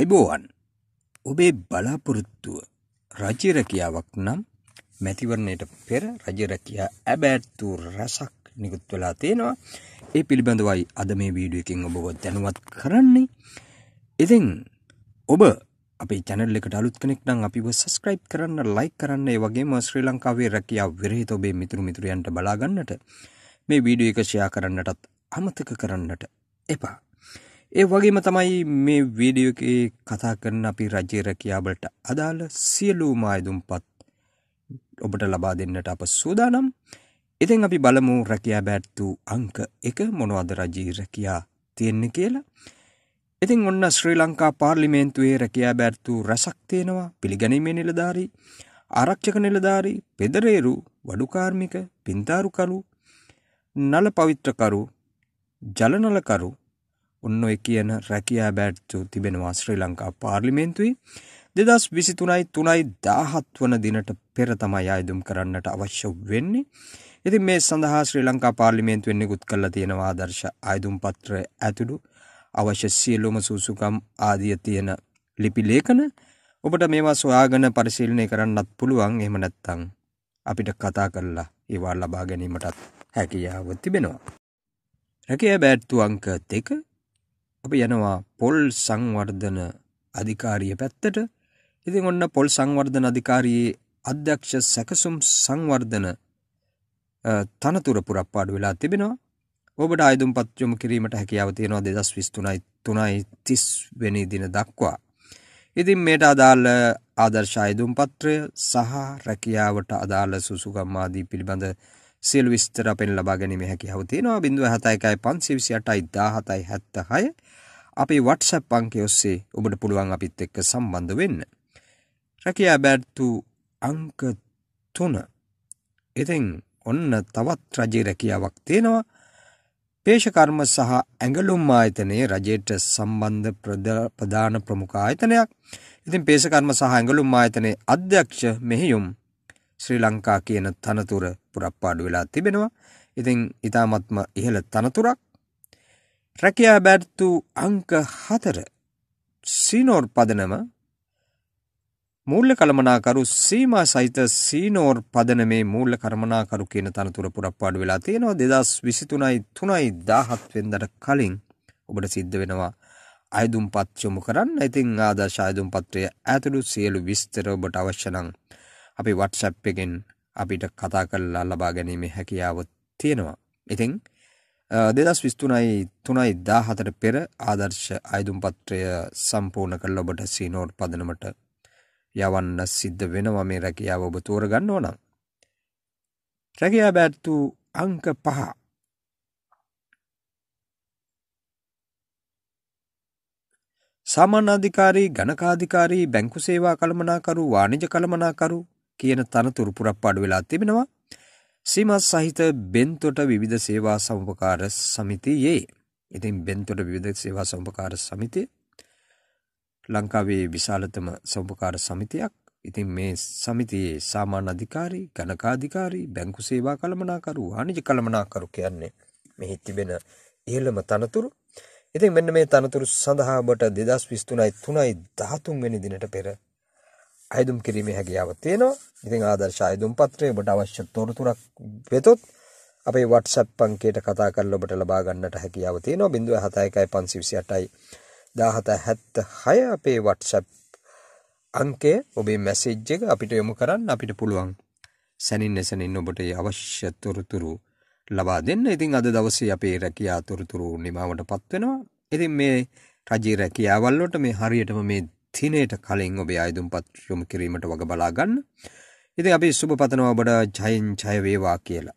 අයිබෝවන්. ඔබේ බලාපොරොත්තුව රජරැකියාවක් නම් මැතිවරණයට පෙර රජරැකයා ඇබෑත්තු රැසක් නිකුත් වෙලා තියෙනවා. ඒ පිළිබඳවයි අද මේ වීඩුවකින් ඔබව දැනුවත් කරන්නේ. ඉතින් ඔබ අපේ චැනල් එකට අලුත් කෙනෙක් නම් අපිව සස්ක්‍රයිබ් කරන්න ලයික් කරන්න ඒ වගේම ශ්‍රී ලංකාවේ රැකියා විරහිත ඔබේ මිතුරු මිතුරියන්ට බලාගන්නට මේ වීඩියෝ එක ෂෙයා කරන්නටත් අමතක කරන්නට එපා. ඒ වගේම තමයි මේ වීඩියෝ එකේ කතා කරන අපි රජයේ රැකියාවලට අදාළ සියලුම ආයුධම්පත් ඔබට ලබා දෙන්නට අප සූදානම්. ඉතින් අපි බලමු රැකියා බෑට්තු අංක 1 මොනවද රජයේ රැකියා තියෙන්නේ කියලා. ඉතින් ඔන්න ශ්‍රී ලංකා පාර්ලිමේන්තුවේ රැකියා බෑට්තු රැසක් තියෙනවා. පිළිගැනීමේ නිලධාරී, ආරක්ෂක නිලධාරී, පෙදරේරු, වඩු කාර්මික, පින්තාරුකරු, නල පවිත්‍රකරු, ජලනලකරු ඔන්න ඔය කියන රැකියා බෑට්තු තිබෙනවා ශ්‍රී ලංකා පාර්ලිමේන්තුවේ දෙදස් විසි තුනයි තුනයි දාහත් වන දිනට පෙර තමයි අයදුම් කරන්නට අවශ්‍ය වෙන්නේ. ඉතින් මේ සඳහා ශ්‍රී ලංකා පාර්ලිමේන්තුවෙන් නිකුත් කරලා තියෙනවා ආදර්ශ ආයුධම් පත්‍රය ඇතුළු අවශ්‍ය සියලුම සුසුකම් ආදිය තියෙන ලිපි ලේඛන ඔබට මේවා සොයාගෙන පරිශීලනය කරන්නත් පුළුවන් එහෙම නැත්නම් අපිට කතා කරලා ඒවා ලබා ගැනීමටත් හැකියාව තිබෙනවා. රැකියා බෑට්තු අංක 2 අපි යනවා පොල් සංවර්ධන අධිකාරිය පැත්තට ඉතින් ඔන්න පොල් සංවර්ධන අධිකාරයේ අධ්‍යක්ෂ සැකසුම් සංවර්ධන තනතුර පුරප්පාඩු වෙලා තිබෙනවා ඔබට අයදුම් පත්යොම කිරීමට හැකියාව තියෙනවා දෙදස් විස්තුනයි තුනයි තිස් වෙනි දින දක්වා. ඉතින් මේට අදාළ ආදර්ශ අයදුම් පත්‍රය සහ රැකියාවට අදාළ සුසුගම්මාදී පිළිබඳ සියල් විස්තර අපෙන් ලබා ගැනීම හැකියාව තියෙනවා. බිඳුව හතයිකයි පන්සි විසි අටයි දාහතයි හැත්ත හය අපේ වටසැප් අංකය ඔස්සේ ඔබට පුළුවන් අපිත් එක්ක සම්බන්ධ වෙන්න. රැකයා බැත්තු අංක තුන. ඉතින් ඔන්න තවත් රජයේ රැකියාවක් තියෙනවා. පේෂකර්ම සහ ඇඟලුම් ආයතනයේ රජයට සම්බන්ධ ප්‍රධාන ප්‍රමුඛ ආයතනයක්. ඉතින් පේෂකර්ම සහ ඇඟලුම් ආයතනයේ අධ්‍යක්ෂ මෙහෙයුම් ශ්‍රී ලංකා කියන තනතුර පුරප්පාඩු වෙලා තිබෙනවා. ඉතින් ඉතාමත්ම ඉහළ තනතුරක්. රැකයා බැත්තු අංක හතර සීනෝර් පදනම මූල්ල කළමනාකරු සීමා සහිත සීනෝර් පදනමේ මූල්ල කරමනාකරු කියන තනතුර පුරප්පාඩු වෙලා තියෙනවා. දෙදස් විසිතුනයි තුනයි දාහත් වෙන්දට කලින් ඔබට සිද්ධ වෙනවා අයදුම් පත්යොමු කරන්න. ඉතින් ආදර්ශ අයදුම් පත්‍රය ඇතුළු සියලු විස්තර ඔබට අවශ්‍යනං අපි වට්සැප් එකෙන් අපිට කතා කරලා ලබා ගැනීමේ හැකියාව තියෙනවා ඉතිං දෙදස් විස්තුනයි තුනයි දා හතට පෙර ආදර්ශ අයදුම් පත්‍රය සම්පූර්ණ කල් ඔබට සීනෝට් පදනමට යවන්න සිද්ධ වෙනවා මේ රැකියාව ඔබ තෝරගන්න ඕනම්. රැකයා බැත්තු අංක පහ සාමාන්‍යාධිකාරී ගණකාධිකාරී බැංකු සේවා කළමනාකරු වාණිජ කළමනාකරු කියන තනතුරු පුරප්පාඩු වෙලා තිබෙනවා. සීමත් සහිත බෙන්තොට විවිධ සේවා සම්පකාර සමිතියේ. ඉතින් බෙන්තොට විවිධ සේවා සම්පකාර සමිතිය. ලංකාවේ විශාලතම සම්පකාර සමිතියක්. ඉතින් මේ සමිතියේ සාමාන්‍ය අධිකාරී ගණකාධිකාරී බැංකු සේවා කළමනාකරු වාණිජ කළමනාකරු කියන්නේ මෙහි තිබෙන ඉහළම තනතුරු. ඉතින් මෙන්න මේ තනතුරු සඳහා ඔබට දෙදස් විස්තුනයි තුනයි දහතුන් වෙනි දිනට පෙර අයදුම් කිරීමේ හැකියාව තියෙනවා. ඉතින් ආදර්ශ අයදුම් පත්‍රය ඔබට අවශ්‍ය තොරතුරක් වෙතොත් අපේ WhatsApp අංකයට කතා කරලා ඔබට ලබා ගන්නට හැකියාව තියෙනවා. 071 528 අපේ WhatsApp අංකය ඔබේ මැසේජ් එක අපිට යොමු කරන්න අපිට පුළුවන්. සැනින් නැසනින් ඔබට අවශ්‍ය තොරතුරු ලබා දෙන්න. ඉතින් අද දවසේ අපේ රැකියා තොරතුරු නිමාවට පත් වෙනවා. ඉතින් මේ රජයේ රැකියාවල් වලට මේ හරියටම මේ තිනයට කලින් ඔබේ අයදුම්පත් යොමු කිරීමට වග බලාගන්න. ඉතින් අපි සුබ පතනවා ඔබට ජයෙන් ජය වේවා කියලා.